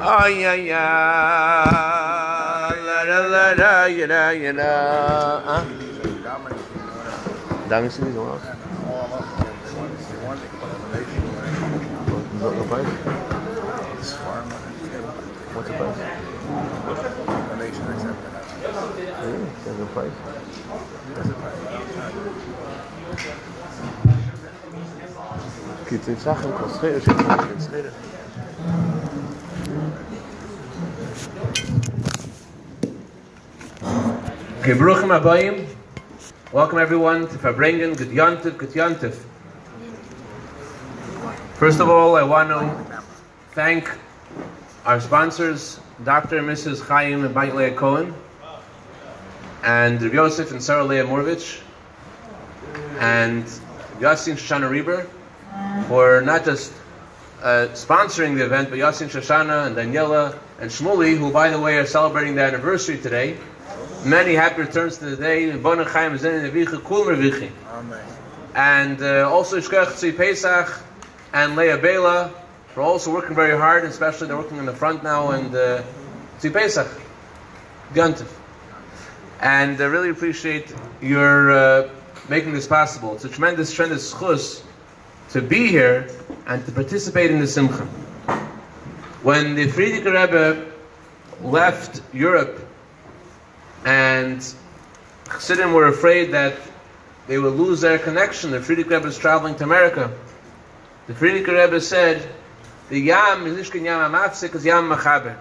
Ay, ay, ay. La, la, la, la, ya, la, ya, The, place? What's the place? Really? There's place. Kitziv Sachen, Kosre, Shit, Kitziv Gebruchim Abayim. Welcome everyone to Farbrengen, Good Yantiv, Good Yantiv. First of all, I want to thank our sponsors, Dr. and Mrs. Chaim and Bait Leah Cohen, and Rav Yosef and Sarah Leah Morvich, and Yassin Shoshana Reber, for not just uh, sponsoring the event, but Yassin Shoshana and Daniela and Shmuli, who, by the way, are celebrating their anniversary today. Many happy returns to the day. Bonne Chaim Zen Nevicha Kul Mervichi. And uh, also Shkoch Tzvi Pesach and Leah Bela for also working very hard, especially they're working in the front now and uh, Tzvi Pesach, Gantif. And I really appreciate your uh, making this possible. It's a tremendous, tremendous chus to be here and to participate in the Simcha. When the Frierdiker Rebbe left Europe and Chassidim were afraid that they would lose their connection, the Frierdiker Rebbe is traveling to America. The Frierdiker Rebbe said, the Yam is Ishkin Yam Amatzik is Yam Machaber.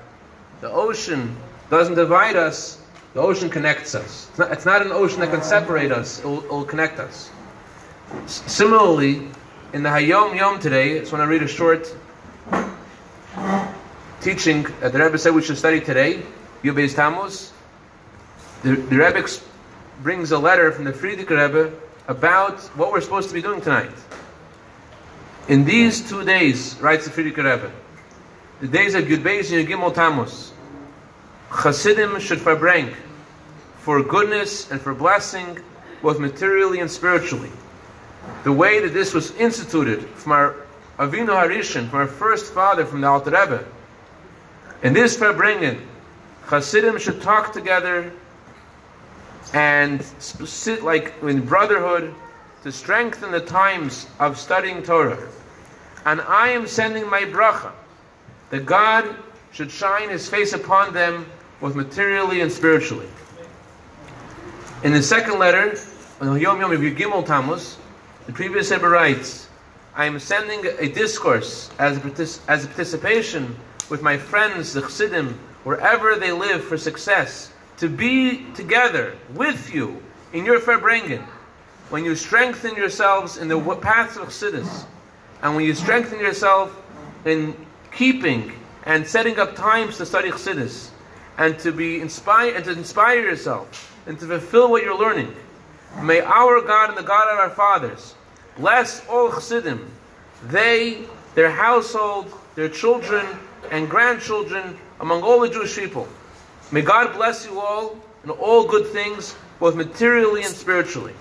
The ocean doesn't divide us, the ocean connects us. It's not, it's not an ocean that can separate us, it will, it will connect us. S- Similarly, in the Hayom Yom today, I just want to read a short teaching that the Rebbe said we should study today, Yud Beis Tammuz. The, the Rebbe brings a letter from the Frierdiker Rebbe about what we're supposed to be doing tonight. In these two days, writes the Frierdiker Rebbe, the days of Yud Beis and Gimel Tammuz, Chassidim should farbreng for goodness and for blessing, both materially and spiritually. The way that this was instituted from our Avinu Harishan, from our first father, from the Alter Rebbe. In this farbrengen, Chassidim should talk together and sit like in brotherhood to strengthen the times of studying Torah. And I am sending my bracha that God should shine His face upon them both materially and spiritually. In the second letter, on Yom Yom Gimel Tammuz, the previous Rebbe writes, I am sending a discourse as a, as a participation with my friends, the Chassidim, wherever they live for success, to be together with you in your Farbrengen, when you strengthen yourselves in the paths of Chassidus, and when you strengthen yourself in keeping and setting up times to study Chassidus, and to be inspired and to inspire yourself and to fulfill what you're learning. May our God and the God of our fathers bless all Chassidim, they, their household, their children and grandchildren, among all the Jewish people. May God bless you all in all good things, both materially and spiritually.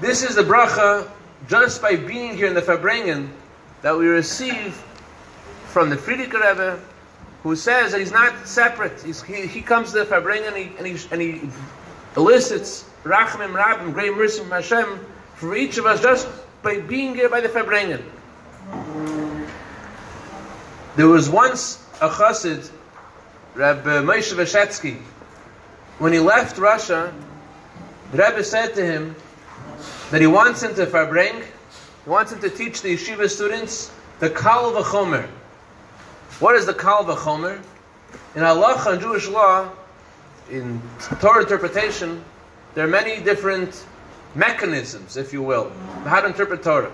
This is the bracha just by being here in the Farbrengen that we receive from the Frierdiker Rebbe, who says that he's not separate. He's, he, he comes to the Farbrengen and he, and he, and he elicits Rachamim Rabim, great mercy from Hashem, for each of us just by being here by the Farbrengen. There was once a chassid, Rabbi Moshe Veshetsky, when he left Russia, the Rebbe said to him that he wants him to Farbreng, he wants him to teach the yeshiva students the Kal V'chomer. What is the Kal V'chomer? In Allah and Jewish law, in Torah interpretation, there are many different mechanisms, if you will, how to interpret Torah.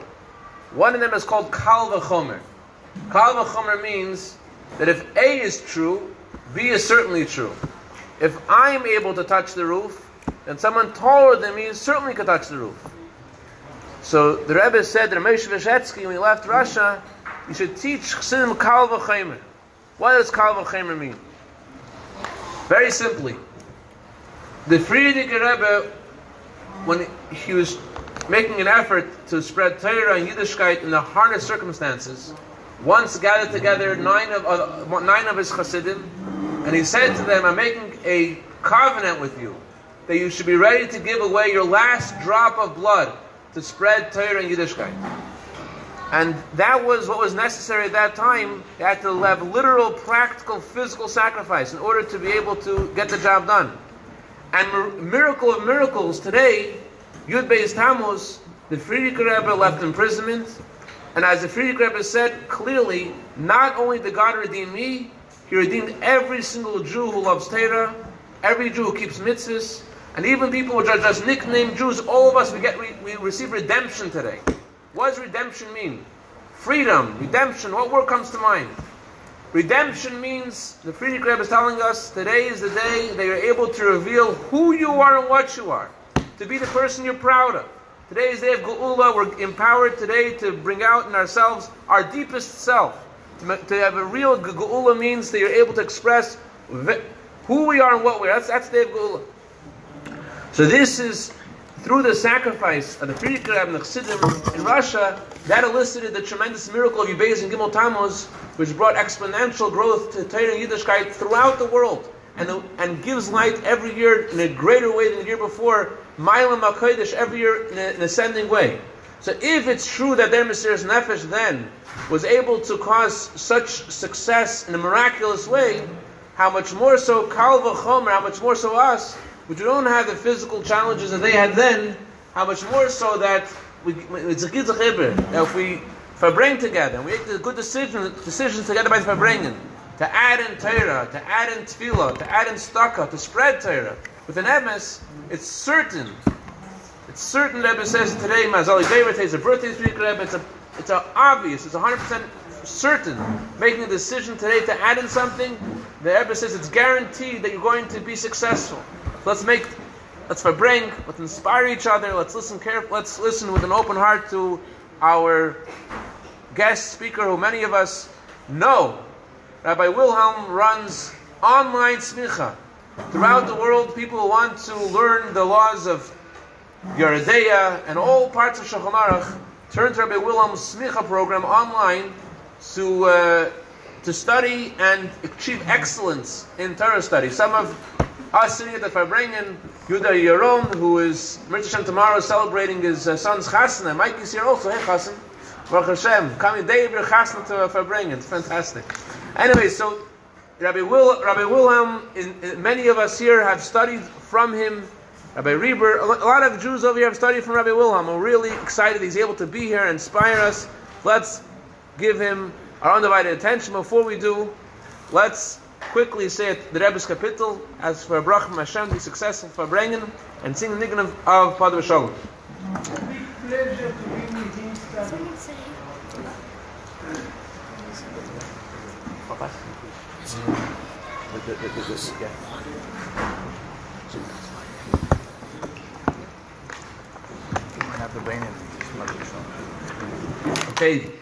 One of them is called Kal V'chomer. Kal V'chomer means that if A is true, B is certainly true. If I'm able to touch the roof, then someone taller than me certainly could touch the roof. So the Rebbe said that Ramesh Veshetsky, when he left Russia, he should teach Chassidim Kal V'chomer. What does Kal V'chomer mean? Very simply, the Frierdiker Rebbe, when he was making an effort to spread Torah and Yiddishkeit in the hardest circumstances, once gathered together nine of uh, nine of his Chassidim, and he said to them, "I'm making a covenant with you that you should be ready to give away your last drop of blood to spread Torah and Yiddishkeit." And that was what was necessary at that time. You had to have literal, practical, physical sacrifice in order to be able to get the job done. And miracle of miracles, today, Yud Beis Tammuz, the Frierdiker Rebbe left imprisonment, and as the Frierdiker Rebbe said clearly, not only did God redeem me, He redeemed every single Jew who loves Torah, every Jew who keeps mitzvahs, and even people which are just nicknamed Jews. All of us we get we, we receive redemption today. What does redemption mean? Freedom, redemption. What word comes to mind? Redemption means the Frierdiker Rebbe is telling us today is the day that you're able to reveal who you are and what you are, to be the person you're proud of. Today is the day of Geula. We're empowered today to bring out in ourselves our deepest self. To, to have a real Geula means that you're able to express who we are and what we are. That's, that's the day of Geula. So this is through the sacrifice of the Rebbe and the Chassidim in Russia, that elicited the tremendous miracle of Yud Beis and Gimel Tammuz, which brought exponential growth to Torah and Yiddishkeit throughout the world, and, and gives light every year in a greater way than the year before, Maalin BaKodesh every year in an ascending way. So if it's true that their Mesiris Nefesh then was able to cause such success in a miraculous way, how much more so Kal V'chomer, how much more so us, which we don't have the physical challenges that they had then, how much more so that we, it's a good that if we bring together we make the good decision, decisions together by Farbrengen, to add in Torah, to add in Tefillah, to add in Tzedakah, to spread Torah, with an emes, it's certain. It's certain, Rebbe says today, Mazali David is a birthday week, Rebbe, it's a, it's a obvious, it's 100% certain, making a decision today to add in something, the Rebbe says it's guaranteed that you're going to be successful. Let's make, let's bring, let's inspire each other. Let's listen carefully. Let's listen with an open heart to our guest speaker, who many of us know. Rabbi Wilhelm runs online smicha throughout the world. People want to learn the laws of Yoreh De'ah and all parts of Shulchan. Turn to Rabbi Wilhelm's smicha program online to uh, to study and achieve excellence in Torah study. Some of us sitting at the Farbrengen, Yuda Yaron, who is Mitzvah tomorrow celebrating his uh, son's chasna. Mike is here also. Hey, chassan. Baruch Hashem. Of your chasna to Farbrengen. It's fantastic. Anyway, so Rabbi, Will, Rabbi Wilhelm, in, in, many of us here have studied from him. Rabbi Reber, a lot of Jews over here have studied from Rabbi Wilhelm. We're really excited he's able to be here and inspire us. Let's give him our undivided attention. Before we do, let's quickly say it, the Rebbe's kapitel, as for Abraham Hashem be successful for bringing and sing the nigun of, of Pada B'shalom. Okay.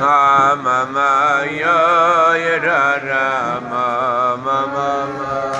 Ah, mama, ya, ya, ra, ra, ma, ma, ma, ma.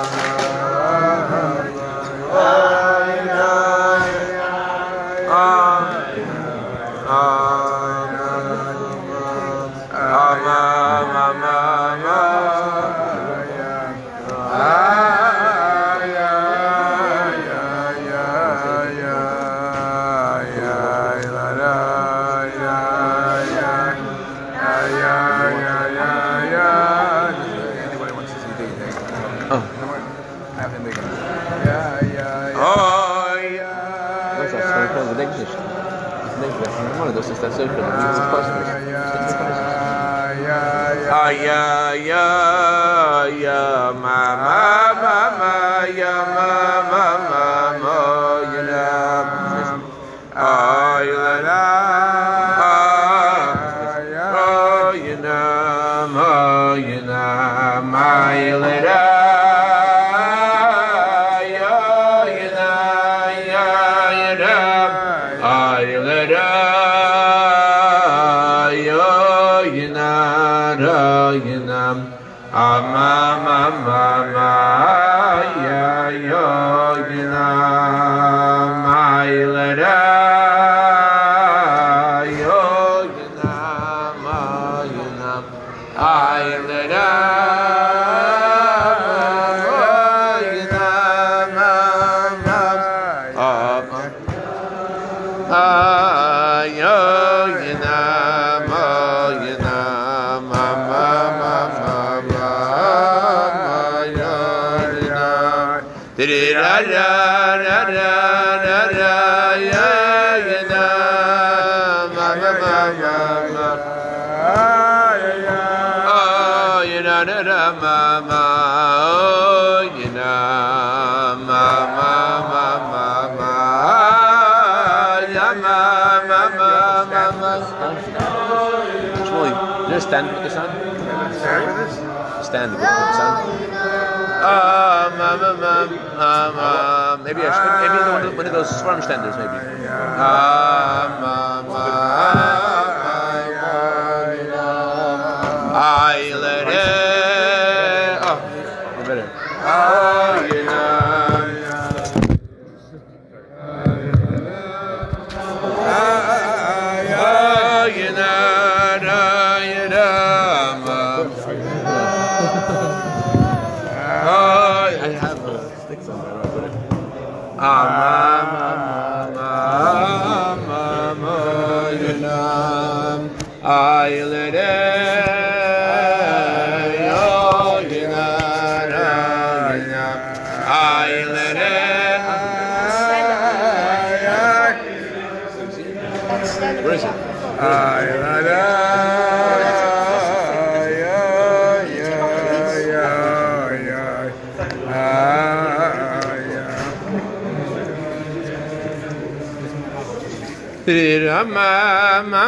Stand with the sun? Stand with the sun? Ah, ma, ma, ma, ma, ma. Maybe I should, maybe one of, those swarm standers, maybe. Ah, ma,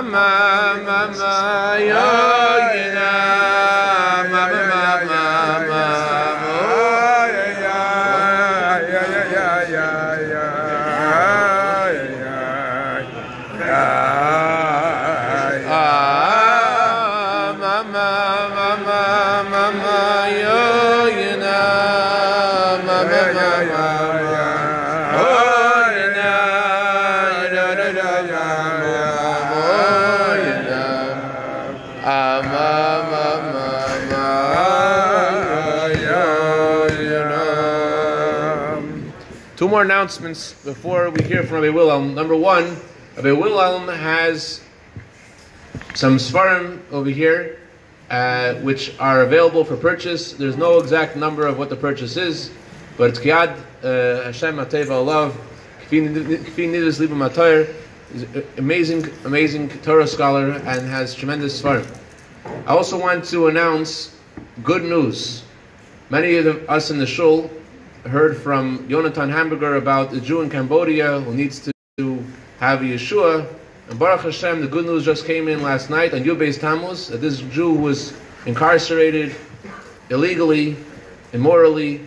mama mama yoyina mama mama mama Yeah. More announcements before we hear from Rabbi Wilhelm. Number one, Rabbi Wilhelm has some svarim over here, uh, which are available for purchase. There's no exact number of what the purchase is, but it's Kiad uh, Hashem Ateva Olav Kfi Nidus Liba Matayr. Amazing, amazing Torah scholar and has tremendous svarim. I also want to announce good news. Many of us in the shul heard from Jonathan Hamburger about a Jew in Cambodia who needs to have Yeshua. And Baruch Hashem, the good news just came in last night on Yud Beis Tammuz that this Jew was incarcerated illegally, immorally,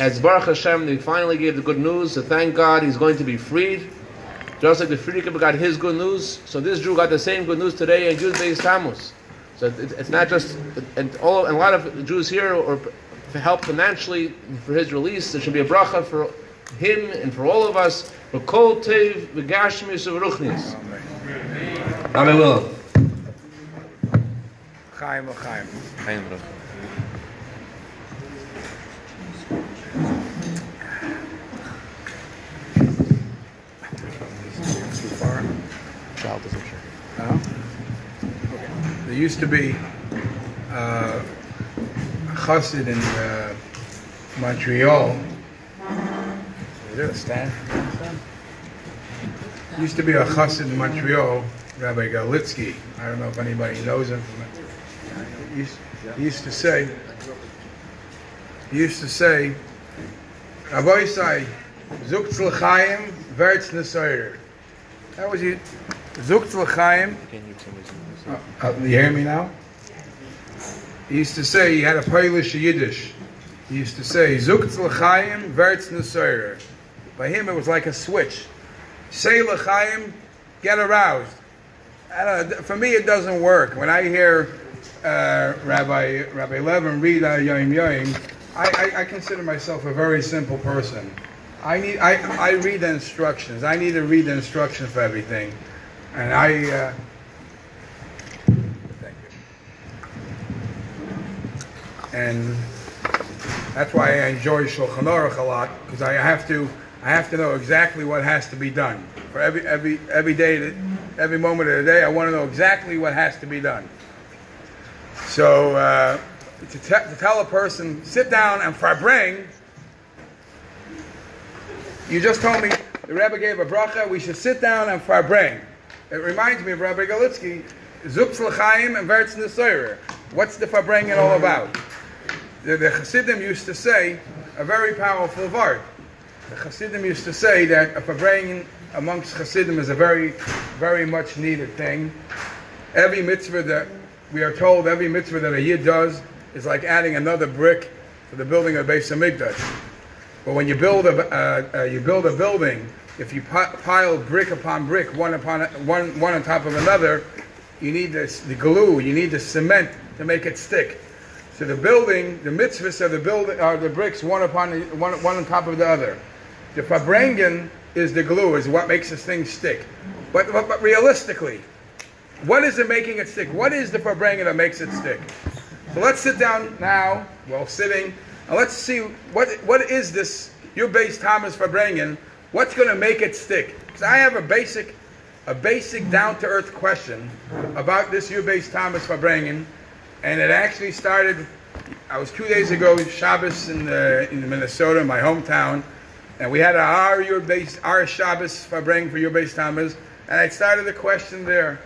as Baruch Hashem, they finally gave the good news. So thank God he's going to be freed. Just like the Frierdiker got his good news, so this Jew got the same good news today in Yud Tammuz. So it, it's not just and all and a lot of Jews here or help financially for his release. There should be a bracha for him and for all of us. V'kol tev v'gashmis v'ruchnis. Amen. Will. Chaim Chaim. Chaim bracha. Too far. Child doesn't sure. No? There used to be uh, chassid in uh, Montreal. Is there a stand? Used to be a chassid in Montreal, Rabbi Galitsky. I don't know if anybody knows him. He, used, he used to say, he used to say, Rabbi Isai, Zukt l'chaim, verts nesoyer. That was it. Zukt l'chaim, Can you tell me something? uh, uh, you hear me now? He used to say, he had a Polish Yiddish. He used to say, Zukt l'chaim, verts nesoyer. By him, it was like a switch. Say l'chaim, get aroused. Know, for me, it doesn't work. When I hear uh, Rabbi Rabbi Levin read Yom Yom, I, I, I consider myself a very simple person. I need I, I read the instructions. I need to read the instructions for everything, and I. Uh, thank you. And that's why I enjoy Shulchan Aruch a lot because I have to I have to know exactly what has to be done for every every every day that every moment of the day. I want to know exactly what has to be done. So uh, to, te- to tell a person sit down and farbring, you just told me the Rebbe gave a bracha. We should sit down and farbring. It reminds me of Rabbi Galitsky, Zups l'chaim and Vertz What's the farbring all about? The, the Chassidim used to say a very powerful word. The Chassidim used to say that a farbring amongst Chassidim is a very, very much needed thing. Every mitzvah that we are told, every mitzvah that a yid does is like adding another brick to the building of Beis Hamikdash. But when you build a uh, uh, you build a building, if you pi- pile brick upon brick, one upon one one on top of another, you need this, the glue, you need the cement to make it stick. So the building, the mitzvahs of the building are the bricks one upon the, one one on top of the other. The farbrengen is the glue, is what makes this thing stick. But, but, but realistically, what is it making it stick? What is the farbrengen that makes it stick? So let's sit down now, while sitting, and let's see what what is this Yud Beis Tammuz farbrengen? What's going to make it stick? Because I have a basic, a basic down to earth question about this Yud Beis Tammuz farbrengen, and it actually started. I was two days ago Shabbos in the, in Minnesota, my hometown, and we had our your base our Shabbos farbrengen for Yud Beis Tammuz, and I started the question there.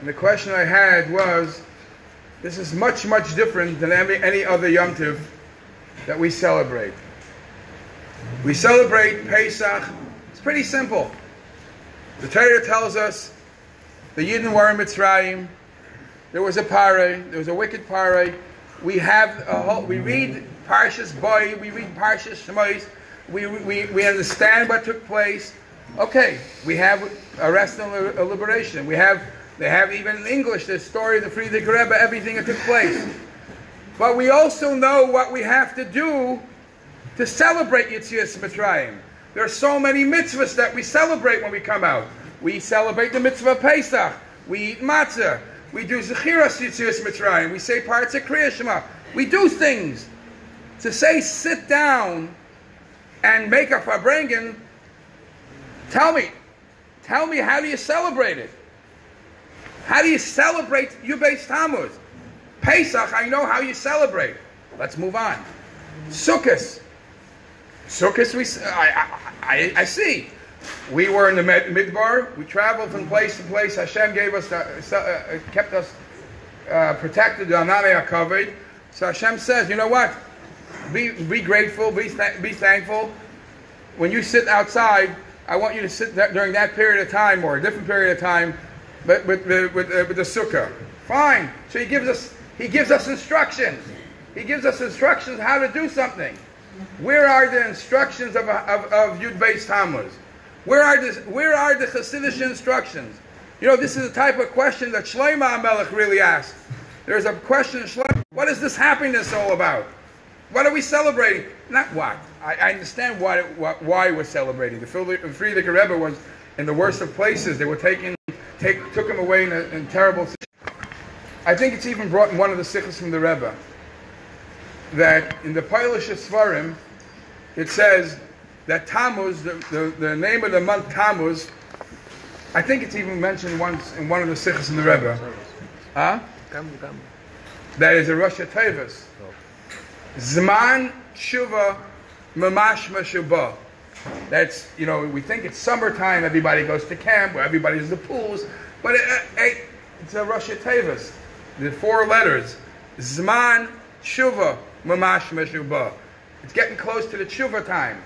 And the question I had was, this is much, much different than any, any other Yom Tiv that we celebrate. We celebrate Pesach. It's pretty simple. The Torah tells us the Yidden were in Mitzrayim. There was a pare. There was a wicked pare. We have a whole, we read Parshas Boy. We read Parshas Shemais. We, we, we understand what took place. Okay, we have arrest and li- liberation. We have they have even in English the story of the Frierdiker Rebbe, everything that took place. But we also know what we have to do to celebrate Yitzias Mitzrayim. There are so many mitzvahs that we celebrate when we come out. We celebrate the mitzvah Pesach. We eat matzah. We do Zechiras Yitzias Mitzrayim. We say parts of Kriya Shema. We do things. To say sit down and make a farbrengen, tell me, tell me how do you celebrate it? How do you celebrate Yud Beis Tammuz? Pesach, I know how you celebrate. Let's move on. Sukkot. Sukkot, we, I, I, I see. We were in the Midbar. We traveled from place to place. Hashem gave us, uh, uh, kept us uh, protected. The Ananei covered. So Hashem says, you know what? be, be grateful, be, th- be thankful. When you sit outside, I want you to sit during that period of time or a different period of time but with, with, with, uh, with the sukkah. Fine. So he gives us he gives us instructions. He gives us instructions how to do something. Where are the instructions of, of, of Yud Beis Tammuz? Where are the where are the Hasidic instructions? You know, this is the type of question that Shlomo Melech really asked. There's a question, Shlomo, what is this happiness all about? What are we celebrating? Not what. I, I understand why, why we're celebrating. The Frierdiker Rebbe was in the worst of places. They were taking, take, took him away in a in terrible situation. I think it's even brought in one of the sichos from the Rebbe that in the Polish Svarim, it says that Tammuz, the, the, the, name of the month Tammuz, I think it's even mentioned once in one of the sichos in the Rebbe. Huh? That is a Rosh Tevis. Zman Shuva Mamash Mashubah. That's, you know, we think it's summertime, everybody goes to camp, where everybody's in the pools, but it, it, it's a Rosh Tevis. The four letters. Zman Shuva Mamash Mashubah. It's getting close to the Tshuva time.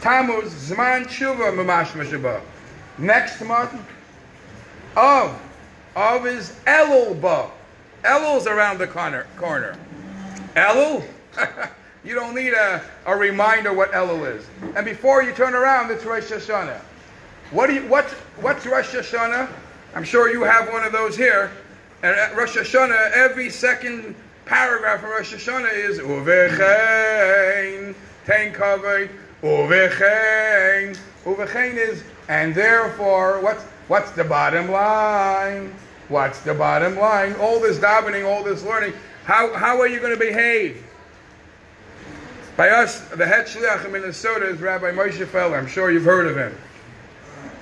Tammuz Zman Tshuva Mamash Mashubah. Next month, Of. Of is Elul Ba. Elul's around the corner. corner. Elul? you don't need a, a reminder what Elul is. And before you turn around, it's Rosh Hashanah. What do you, what's, what's Rosh Hashanah? I'm sure you have one of those here. And at Rosh Hashanah, every second paragraph of Rosh Hashanah is Uvechein, Tain Kavod, Uvechein. Uvechein is, and therefore, what's, what's the bottom line? What's the bottom line? All this davening, all this learning, how, how are you going to behave? By us, the head shliach in Minnesota is Rabbi Moshe Feller. I'm sure you've heard of him.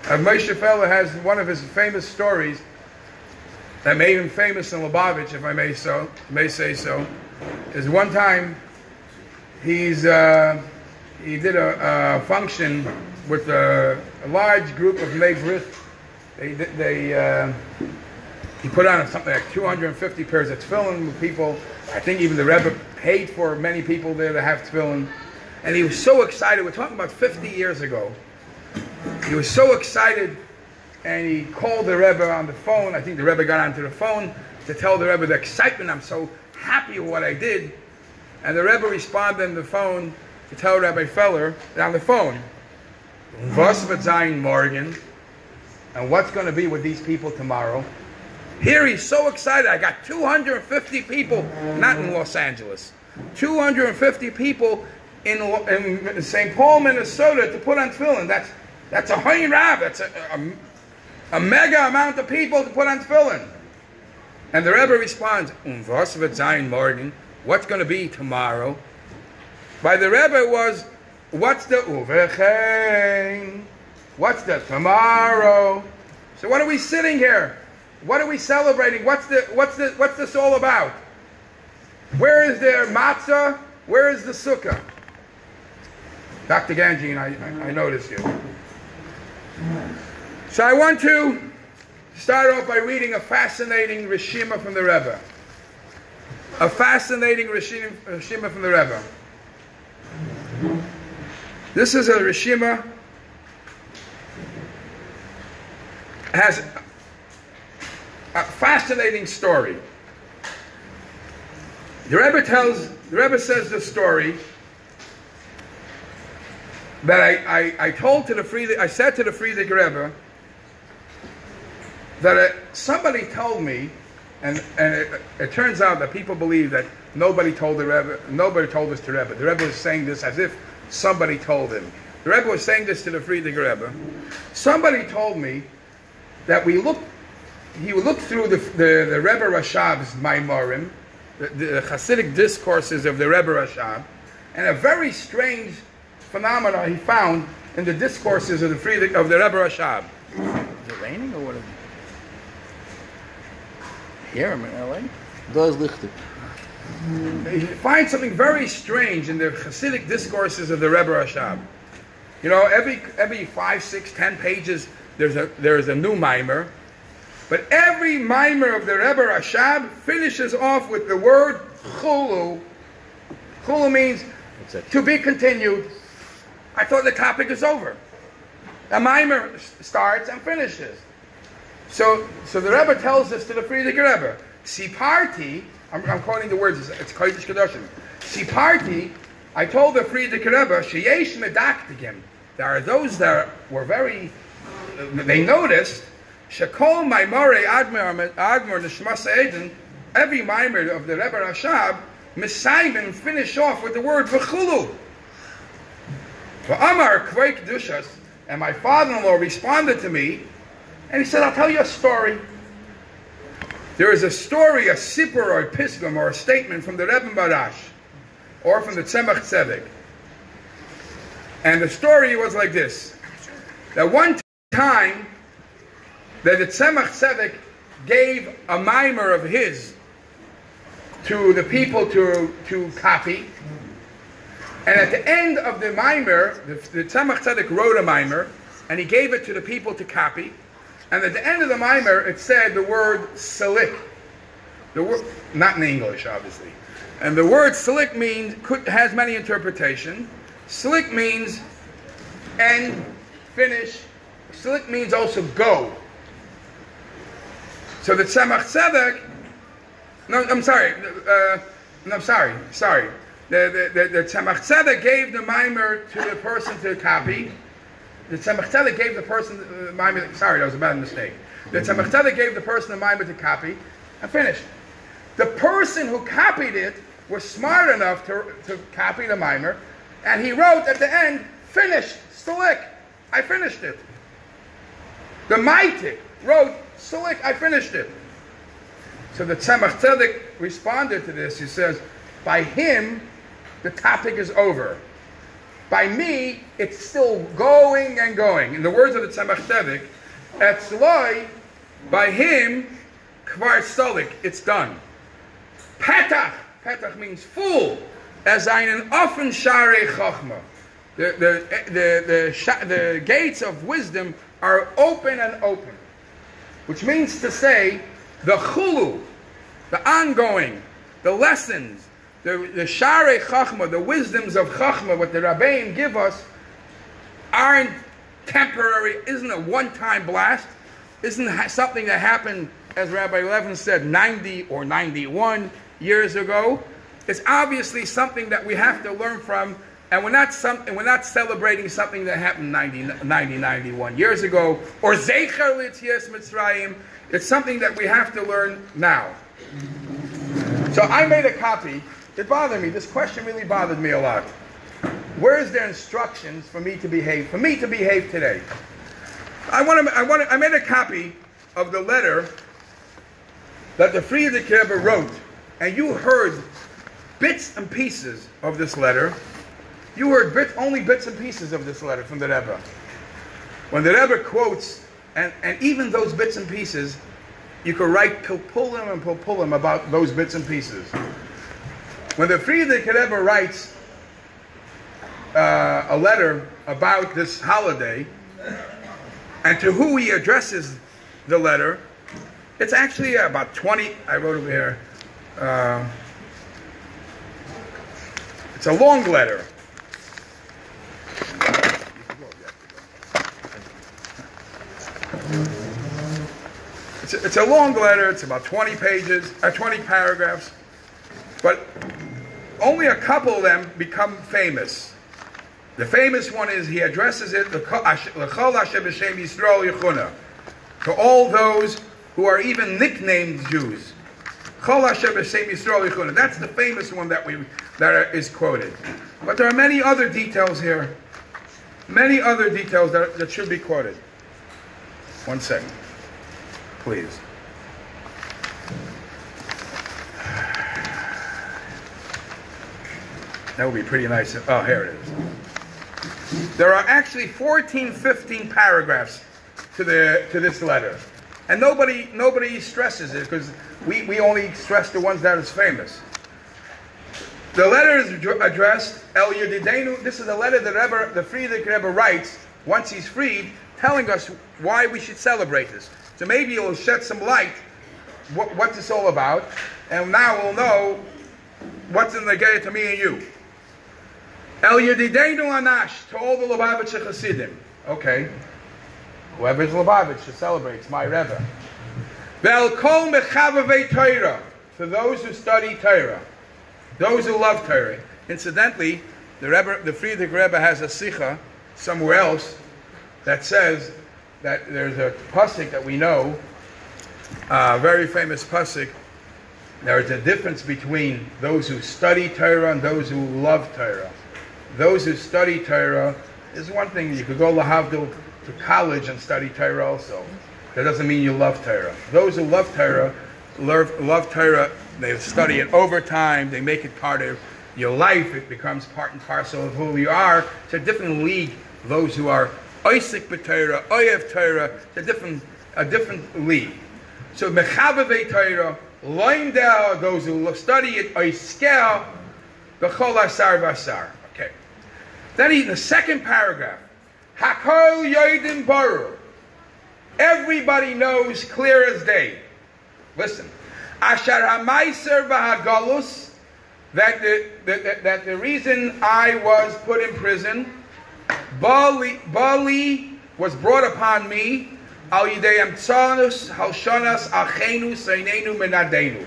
Uh, Moshe Feller has one of his famous stories that made him famous in Lubavitch, if I may so may say so, is one time he's uh, he did a, a function with a, a, large group of Brit. They they uh, he put on something like 250 pairs of tefillin with people. I think even the Rebbe paid for many people there to have tefillin. And he was so excited. We're talking about 50 years ago. He was so excited, and he called the Rebbe on the phone. I think the Rebbe got onto the phone to tell the Rebbe the excitement. I'm so happy with what I did. And the Rebbe responded on the phone to tell Rabbi Feller on the phone, Was Morgan, and what's going to be with these people tomorrow? Here he's so excited. I got 250 people, not in Los Angeles, 250 people in, in St. Paul, Minnesota to put on tefillin. That's that's a honey rab. That's a, a, a, mega amount of people to put on tefillin. And the Rebbe responds, um, Zion morgen. What's going to be tomorrow? By the Rebbe was, what's the uvechein? What's the tomorrow? So what are we sitting here? What are we celebrating? What's the what's the what's this all about? Where is the matzah? Where is the sukkah? Dr. Ganjin, I, I, I noticed you. So I want to start off by reading a fascinating Rishima from the Rebbe. A fascinating Rishima from the Rebbe. This is a Rishima has a fascinating story. The Rebbe tells, the Rebbe says the story that I, I, I told to the Frierdiker, I said to the Frierdiker Rebbe that uh, somebody told me, and, and it, it, turns out that people believe that nobody told the Rebbe, nobody told this to Rebbe. The Rebbe was saying this as if somebody told him. The Rebbe was saying this to the Frierdiker Rebbe. Somebody told me that we looked he looked through the, the, the Rebbe Rashab's Maimorim, the, the Hasidic discourses of the Rebbe Rashab, and a very strange phenomenon he found in the discourses of the Frierdiker, of the Rebbe Rashab. Is it raining or what? Is it? Here I'm in LA. Does lichtig. He find something very strange in the Hasidic discourses of the Rebbe Rashab. You know, every every five, six, ten pages, there's a there's a new mimer, but every mimer of the Rebbe Rashab finishes off with the word chulu. Chulu means to be continued. I thought the topic is over. A mimer starts and finishes. So, so the Rebbe tells us to the Frierdiker Rebbe, Siparti, I'm, I'm quoting the words, it's Kodesh Kedoshim. Siparti, I told the Frierdiker Rebbe, Sheyesh Medaktigim. There are those that were very, they noticed, Shekol Maimore Admir Nishmas Eden, every mimer of the Rebbe Rashab, Simon finish off with the word V'chulu. Amar Kvei Kedushas, and my father-in-law responded to me, and he said, I'll tell you a story. There is a story, a sipur or a pisgum or a statement from the Rebbe Barash, or from the Tzemach Tzedek. And the story was like this. That one time, that the Tzemach Tzedek gave a mimer of his to the people to, to copy. And at the end of the mimer, the, the Tzemach Tzedek wrote a mimer, and he gave it to the people to copy. And at the end of the mimer, it said the word salik. The word, not in English, obviously. And the word salik means could, has many interpretations. Salik means end, finish. Salik means also go. So the Tzemach Tzedek, no, I'm sorry, uh, no, I'm sorry, sorry. The, the, the, the Tzemach Tzedek gave the mimer to the person to copy. The Tzemach gave the person uh, the mimer, sorry, that was a bad mistake. The Tzemach gave the person the mimer to copy and finished. The person who copied it was smart enough to, to copy the mimer, and he wrote at the end, finished, slick, I finished it. The Maitik wrote, slick, I finished it. So the Tzemach responded to this. He says, by him, the topic is over. By me, it's still going and going. In the words of the Tzemach Tzedek, Etzloi, by him, kvar stolik, it's done. Petach, petach means full, as einen offen share chochma. The, the, the, the, the gates of wisdom are open and open. Which means to say, the chulu, the ongoing, the lessons, the, the share chachma, the wisdoms of chachma, what the rabbeim give us, aren't temporary, isn't a one-time blast, isn't something that happened, as Rabbi Levin said, 90 or 91 years ago. It's obviously something that we have to learn from, and we're not something we're not celebrating something that happened 90, 90 91 years ago, or Zecher Litzias Mitzrayim. It's something that we have to learn now. So I made a copy. It bothered me. This question really bothered me a lot. Where's there instructions for me to behave? For me to behave today. I want to. I want to. I made a copy of the letter that the Frierdiker Rebbe wrote, and you heard bits and pieces of this letter. You heard bit, only bits and pieces of this letter from the Rebbe. When the Rebbe quotes, and, and even those bits and pieces, you could write pilpulim and pilpulim about those bits and pieces. When the Frierdiker Rebbe writes uh, a letter about this holiday, and to who he addresses the letter, it's actually about 20, I wrote over here, uh, it's a long letter. It's a, it's a long letter, it's about 20 pages, uh, 20 paragraphs, but only a couple of them become famous. The famous one is he addresses it to all those who are even nicknamed Jews. That's the famous one that we that is quoted. But there are many other details here. Many other details that, that should be quoted. One second, please. That would be pretty nice. Oh, here it is. There are actually 14, 15 paragraphs to the to this letter, and nobody nobody stresses it because we, we only stress the ones that is famous. The letter is addressed El Yedidenu. This is a letter that Rebbe, the Frierdiker Rebbe writes once he's freed, telling us why we should celebrate this. So maybe it'll shed some light what, what this all about, and now we'll know what's in the gate to me and you. El Yedideinu Anash, to all the Lubavitcher Hasidim. Okay. Whoever's Lubavitcher celebrates my Rebbe. Vel Kol Mechavavei Torah, for those who study Torah, those who love Torah. Incidentally, the Rebbe, the Frierdiker Rebbe has a sicha somewhere else that says that there's a pasuk that we know, a very famous pasuk. There is a difference between those who study Torah and those who love Torah. Those who study Torah is one thing. You could go lahavdil to college and study Torah also. That doesn't mean you love Torah. Those who love Torah love, love Torah. They study it over time. They make it part of your life. It becomes part and parcel of who you are. It's a different league. Those who are oisik b'Torah, oyev Torah, it's a different, a different league. So mechavavei Torah, loimdel, those who study it, oiskel, b'chol asar v'asar. Then he, the second paragraph, hakol yoidim baru. Everybody knows clear as day. Listen. Ashar hamaiser v'hagalus, that the, that, that the reason I was put in prison, Bali, Bali was brought upon me, al yidei emtsanus halshanas achenu seinenu menadenu.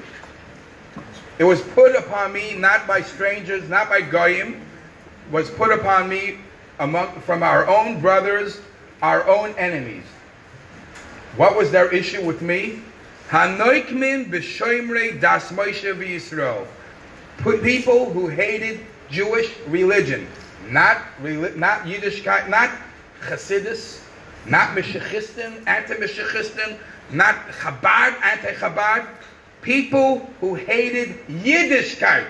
It was put upon me not by strangers, not by goyim, was put upon me among, from our own brothers, our own enemies. What was their issue with me? Hanoikmin b'shoimrei das Moshe v'Yisrael. Put people who hated Jewish religion, not not Yiddishkeit, not Hasidus, not Meshachistin, anti-Meshachistin, not Chabad, anti-Chabad. People who hated Yiddishkeit.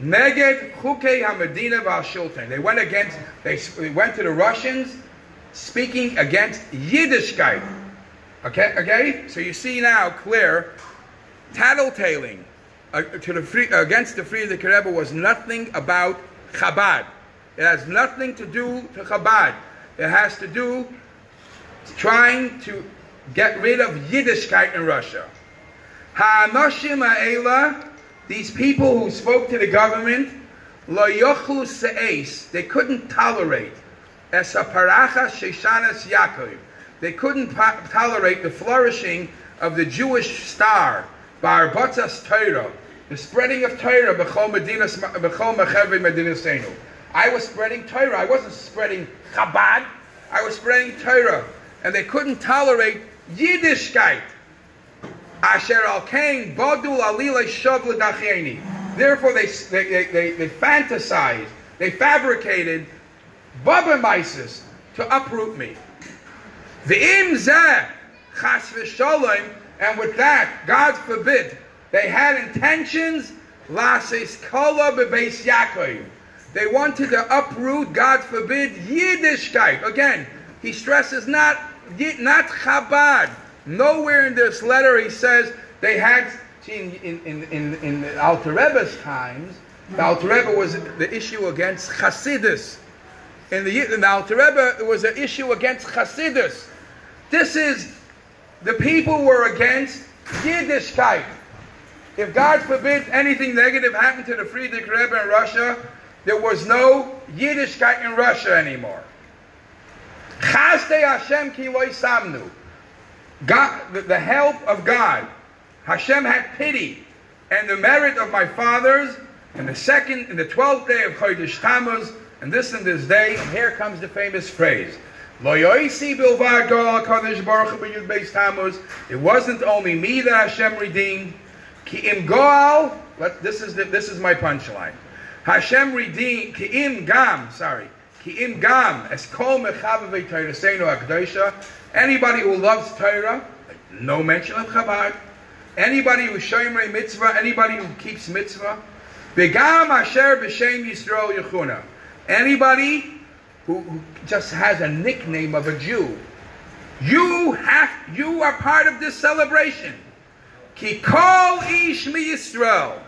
Neged Chukei. They went against, they, went to the Russians speaking against Yiddishkeit. Okay, okay? So you see now clear, tattletaling uh, to the free, against the Frierdiker Rebbe was nothing about Chabad. It has nothing to do to Chabad. It has to do trying to get rid of Yiddishkeit in Russia. Ha'anoshim ha'ela, these people who spoke to the government, they couldn't tolerate. They couldn't tolerate the flourishing of the Jewish star, Bar Batzas Torah, the spreading of Torah. I was spreading Torah. I wasn't spreading Chabad. I was spreading Torah. And they couldn't tolerate Yiddishkeit. Asher al kain badul alila shav. Therefore, they, they, they, they, fantasized, they fabricated Babamaisis to uproot me. V'im zeh chas v'shalom, and with that, God forbid, they had intentions lasis kola bebeis Yaakov. They wanted to uproot, God forbid, Yiddishkeit. Again, he stresses not, not Chabad. Nowhere in this letter he says they had, see, in, in, in, in the Alter Rebbe's times, the Alter Rebbe was the issue against Chasidus. In the, in the Alter Rebbe, there was an issue against Chasidus. This is, the people were against Yiddishkeit. If God forbid anything negative happened to the Frierdiker Rebbe in Russia, there was no Yiddishkeit in Russia anymore. Chazdei Hashem ki lo samnu. God, the, help of God. Hashem had pity and the merit of my fathers and the second, in the twelfth day of Chodesh Tammuz, and this and this day, and here comes the famous phrase. It wasn't only me that Hashem redeemed. Ki im goal, this is the, this is my punchline. Hashem redeemed, ki im gam, sorry, ki im gam, es kol mechavavei Torah akdosha. Anybody who loves Torah, no mention of Chabad. Anybody who shoymrei mitzvah, anybody who keeps mitzvah, begam asher b'shem Yisrael yechuna. Anybody who, just has a nickname of a Jew, you have, you are part of this celebration. Ki kol ish Yisrael.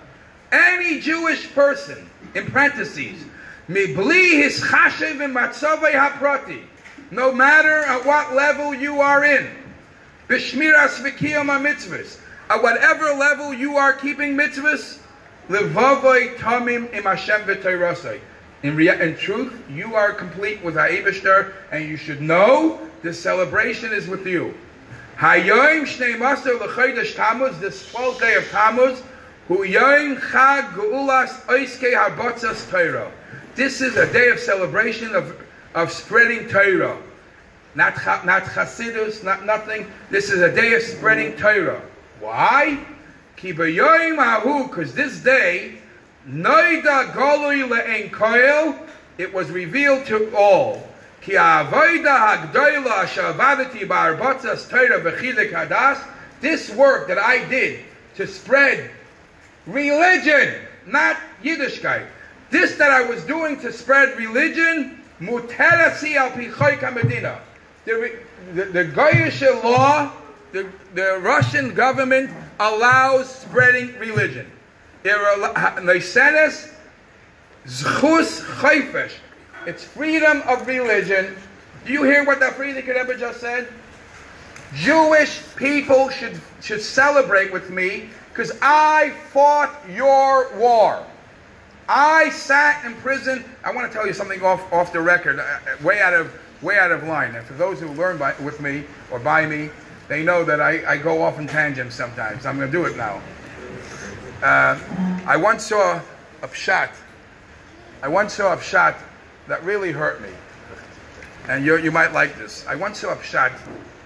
Any Jewish person, in parentheses, mi bli his chashev matzavei haprati. No matter at what level you are in, b'shmiras v'kiyam mitzvahs, at whatever level you are keeping mitzvahs, levavoi tamim im Hashem v'teirasai. In, rea- in truth, you are complete with Ha'ibishter, and you should know the celebration is with you. Hayoim Shnei Master L'Chodesh Tammuz, this 12th day of Tammuz, Hu Yoim Chag Geulas Oiskei Habotzas Torah. This is a day of celebration of, of spreading Torah. Not, not Chasidus, not nothing. This is a day of spreading Torah. Why? Because this day, golui it was revealed to all. This work that I did to spread religion, not Yiddishkeit. This that I was doing to spread religion, muterasi al medina. The, the, Goyish law, the, the Russian government allows spreading religion. Noisenes zchus chayfesh. It's freedom of religion. Do you hear what that Frierdiker Rebbe just said? Jewish people should, should celebrate with me because I fought your war. I sat in prison. I want to tell you something off, off the record, uh, uh, way out of way out of line. And for those who learn by, with me or by me, they know that I, I go off in tangents sometimes. I'm going to do it now. Uh, I once saw a pshat. I once saw a pshat that really hurt me. And you, you might like this. I once saw a pshat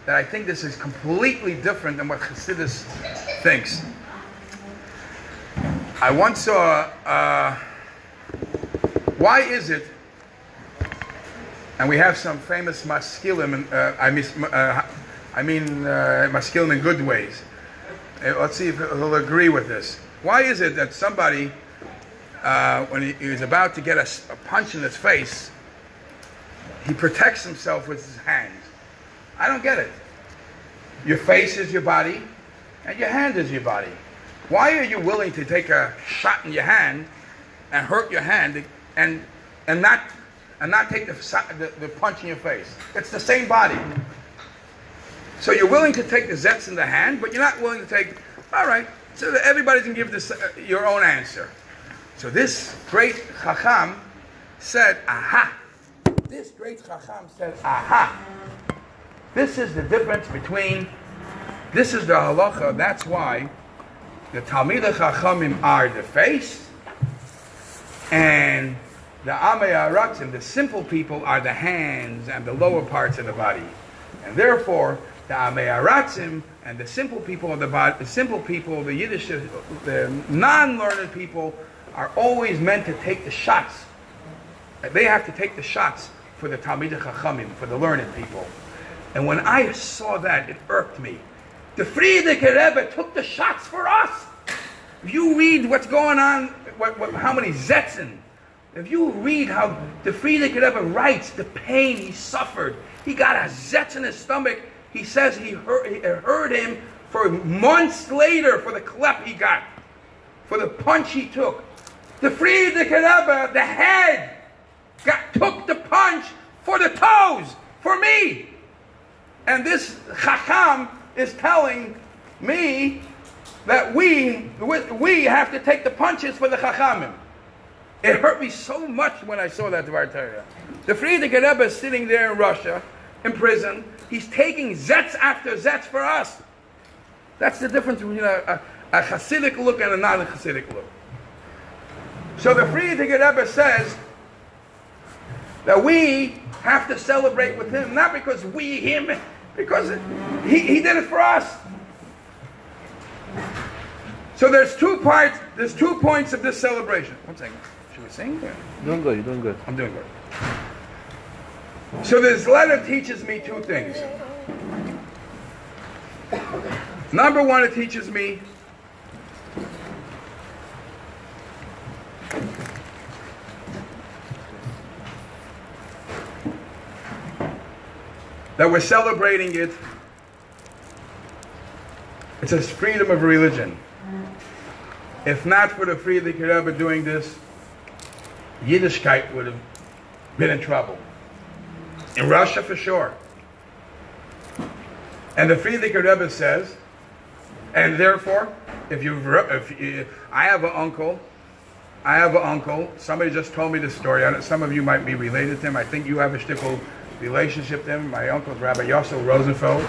that I think this is completely different than what Chassidus thinks. I once saw, uh, why is it, and we have some famous maskilim, uh, I uh, I mean uh, maskilim in good ways. Uh, let's see if he'll agree with this. Why is it that somebody, uh, when he, he's about to get a punch in his face, he protects himself with his hands? I don't get it. Your face is your body, and your hand is your body. Why are you willing to take a shot in your hand and hurt your hand and and not and not take the, the, the punch in your face? It's the same body. So you're willing to take the zets in the hand, but you're not willing to take. All right. So everybody can give this uh, your own answer. So this great chacham said, "Aha." This great chacham said, "Aha." This is the difference between. This is the halacha. That's why the Talmidei Chachamim are the face, and the Amei Aratzim, the simple people, are the hands and the lower parts of the body. And therefore, the Amei Aratzim and the simple people of the body, the simple people, the Yiddish, the non-learned people, are always meant to take the shots. They have to take the shots for the Talmidei Chachamim, for the learned people. And when I saw that, it irked me. The Frierdiker Rebbe took the shots for us. You read what's going on, what, what, how many Zetzen, if you read how the Frierdiker Rebbe writes the pain he suffered, he got a Zetz in his stomach. He says he it hurt him for months later for the klep he got, for the punch he took. The Frierdiker Rebbe, the head, got, took the punch for the toes, for me. And this Chacham is telling me that we, we have to take the punches for the Chachamim. It hurt me so much when I saw that Dvar Torah. The Frierdiker Rebbe is sitting there in Russia, in prison. He's taking zets after zets for us. That's the difference between a, a, a Hasidic look and a non-Hasidic look. So the Frierdiker Rebbe says that we have to celebrate with him, not because we, him, because he, he did it for us. So there's two parts, there's two points of this celebration. One second. We? Yeah. Doing good, you're doing good. I'm doing good. So this letter teaches me two things. Number one, it teaches me that we're celebrating it. It says freedom of religion. If not for the Frierdiker Rebbe doing this, Yiddishkeit would have been in trouble. In Russia, for sure. And the Frierdiker Rebbe says, and therefore, if you, if you, I have an uncle I have an uncle. Somebody just told me this story. Some of you might be related to him. I think you have a shtickle relationship to him. My uncle's Rabbi Yossel Rosenfeld.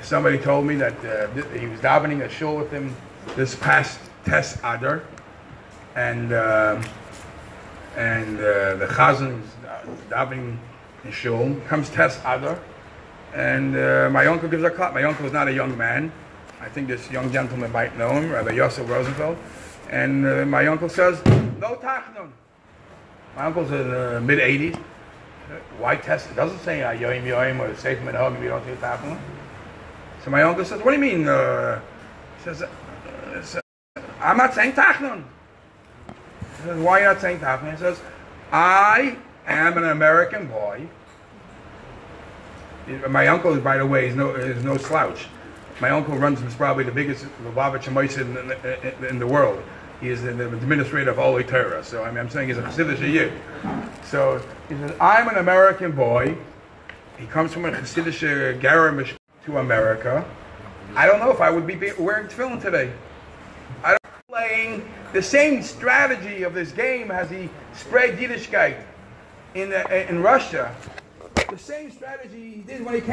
Somebody told me that uh, he was davening a shul with him this past Tes Adar, and uh, and uh, the chazan is uh, davening in shul. Comes Tes Adar, and uh, my uncle gives a clap. My uncle is not a young man. I think this young gentleman might know him, Rabbi Yosef Rosenfeld. And uh, my uncle says, no tachnun. My uncle's in the mid 80s. Why test? It doesn't say uh, yoim yoim or safe min hug if you don't say tachnun. So my uncle says, what do you mean? Uh, he says, uh, says, I'm not saying tachnun. He says, why not saying tachnun? He says, I am an American boy. My uncle, by the way, is no, is no slouch. My uncle runs is probably the biggest Lubavitch in, in, in the world. He is the administrator of Oholei Torah. So I mean, I'm saying he's a Hasidic Yid. So he says, I'm an American boy. He comes from a Hasidic uh, Garamish to America. I don't know if I would be be- wearing tefillin today. Playing the same strategy of this game as he spread Yiddishkeit in, in Russia. The same strategy he did when he came.